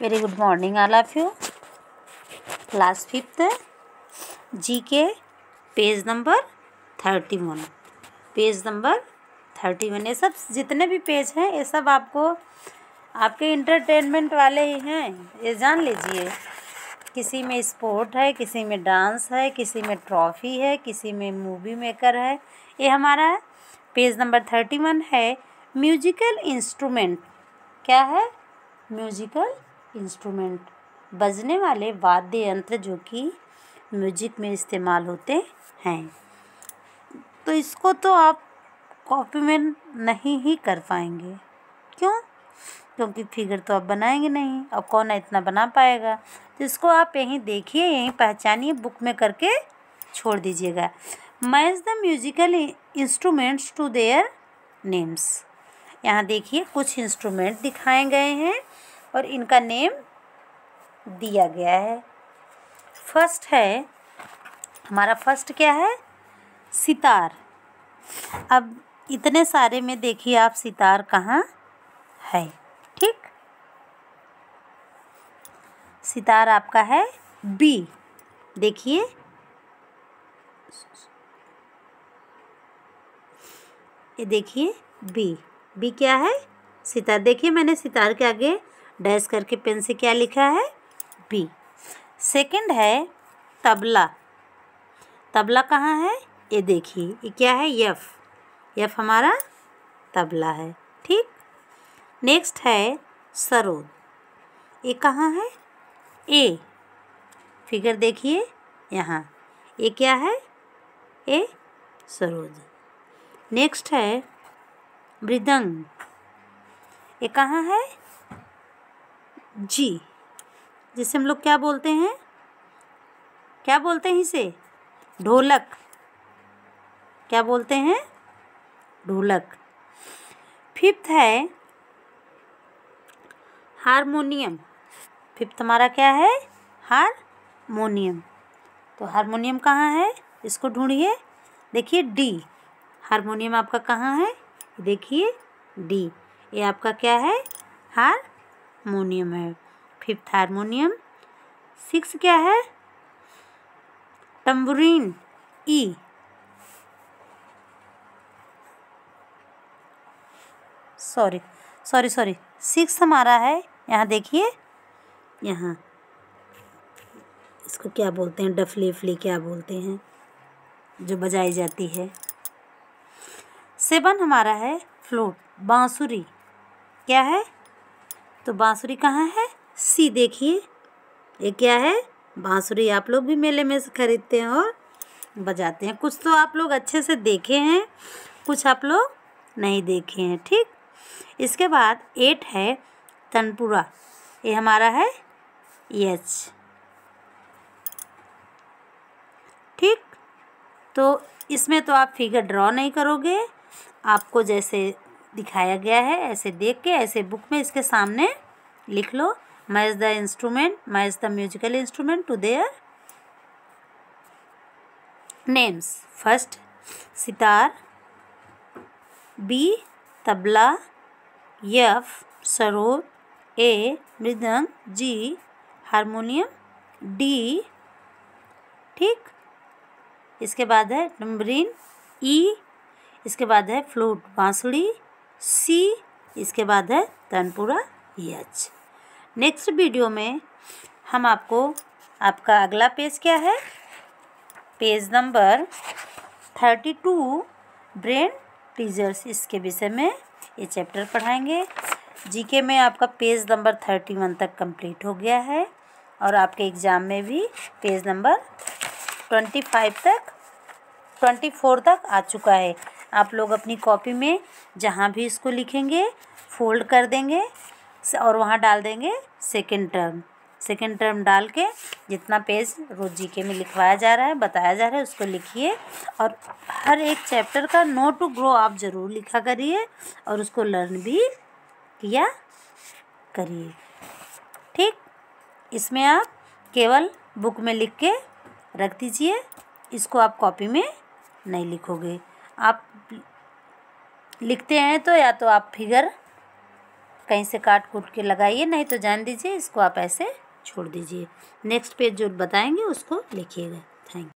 Very good morning, all of you. Class 5th, GK, page number thirty one. Page number thirty one. ये सब जितने भी page हैं ये सब आपको आपके इंटरटेनमेंट वाले ही हैं। ये जान लीजिए किसी में स्पोर्ट है किसी में डांस है किसी में ट्रॉफी है किसी में मूवी मेकर है। ये हमारा पेज नंबर थर्टी वन है। म्यूजिकल इंस्ट्रूमेंट क्या है? म्यूजिकल इंस्ट्रूमेंट बजने वाले वाद्य यंत्र जो कि म्यूज़िक में इस्तेमाल होते हैं। तो इसको तो आप कॉपी में नहीं ही कर पाएँगे। क्यों? क्योंकि फिगर तो आप बनाएँगे नहीं। अब कौन इतना बना पाएगा? तो इसको आप यहीं देखिए, यहीं पहचानिए बुक में करके छोड़ दीजिएगा। Match the musical instruments to their names यहाँ देखिए, कुछ इंस्ट्रूमेंट दिखाए गए हैं। और इनका नेम दिया गया है। फ़र्स्ट है, हमारा फ़र्स्ट क्या है? सितार। अब इतने सारे में देखिए आप सितार कहाँ है, ठीक? सितार आपका है बी। देखिए। ये देखिए बी। बी क्या है? सितार। देखिए मैंने सितार के आगे डैश करके पेन से क्या लिखा है? बी सेकंड है तबला। तबला कहाँ है? ये देखिए, ये क्या है? यफ यफ हमारा तबला है, ठीक? नेक्स्ट है सरोद। ये कहाँ है? ए फिगर देखिए, यहाँ। ये क्या है? ए सरोद। नेक्स्ट है मृदंग। ये कहाँ है? जी। जिसे हम लोग क्या बोलते हैं? क्या बोलते हैं इसे? ढोलक। क्या बोलते हैं? ढोलक। फिफ्थ है हारमोनियम। फिफ्थ हमारा क्या है? हारमोनियम। तो हारमोनियम कहाँ है? इसको ढूंढिए। देखिए डी हारमोनियम आपका कहाँ है? देखिए डी ये आपका क्या है? हारमोनियम है। Fifth harmonium. सिक्स क्या है? Tambourine E. Sorry sorry sorry. Six हमारा है। यहाँ देखिए। यहाँ। इसको क्या बोलते हैं? डफली उफली क्या बोलते हैं? जो बजाई जाती है। सेवन हमारा है फ्लूट। बांसुरी। क्या है? तो बांसुरी कहाँ है? सी देखिए। ये क्या है? बांसुरी आप लोग भी मेले में से खरीदते हैं और बजाते हैं। कुछ तो आप लोग अच्छे से देखे हैं, कुछ आप लोग नहीं देखे हैं, ठीक? इसके बाद एट है तनपुरा। ये हमारा है यच। ठीक? तो इसमें तो आप फिगर ड्रॉ नहीं करोगे। आपको जैसे दिखाया गया है, ऐसे देख के, ऐसे बुक में इसके सामने लिख लो match the instrument match the musical instrument to their names first sitar B tabla F sarod A mridang G harmonium D ठीक। इसके बाद है नम्बरीन ई इसके बाद है फ्लूट बांसुड़ी सी इसके बाद है तनपुरा यच नेक्स्ट वीडियो में हम आपको, आपका अगला पेज क्या है? Page number thirty two brain teasers इसके विषय में ये चैप्टर पढ़ाएँगे। जीके में आपका पेज नंबर थर्टी वन तक कंप्लीट हो गया है और आपके एग्ज़ाम में भी पेज नंबर ट्वेंटी फाइव तक ट्वेंटी फोर तक आ चुका है। आप लोग अपनी कॉपी में जहाँ भी इसको लिखेंगे, फोल्ड कर देंगे और वहाँ डाल देंगे सेकेंड टर्म सेकेंड टर्म डाल के जितना पेज रोज जी के में लिखवाया जा रहा है, बताया जा रहा है, उसको लिखिए और हर एक चैप्टर का नो टू ग्रो आप ज़रूर लिखा करिए और उसको लर्न भी किया करिए। ठीक? इसमें आप केवल बुक में लिख के रख दीजिए, इसको आप कॉपी में नहीं लिखोगे। आप लिखते हैं तो या तो आप फिगर कहीं से काट कूट के लगाइए, नहीं तो जान दीजिए, इसको आप ऐसे छोड़ दीजिए। नेक्स्ट पेज जो बताएँगे उसको लिखिएगा। थैंक